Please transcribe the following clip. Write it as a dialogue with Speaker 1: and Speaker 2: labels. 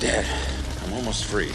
Speaker 1: Dad, I'm almost free.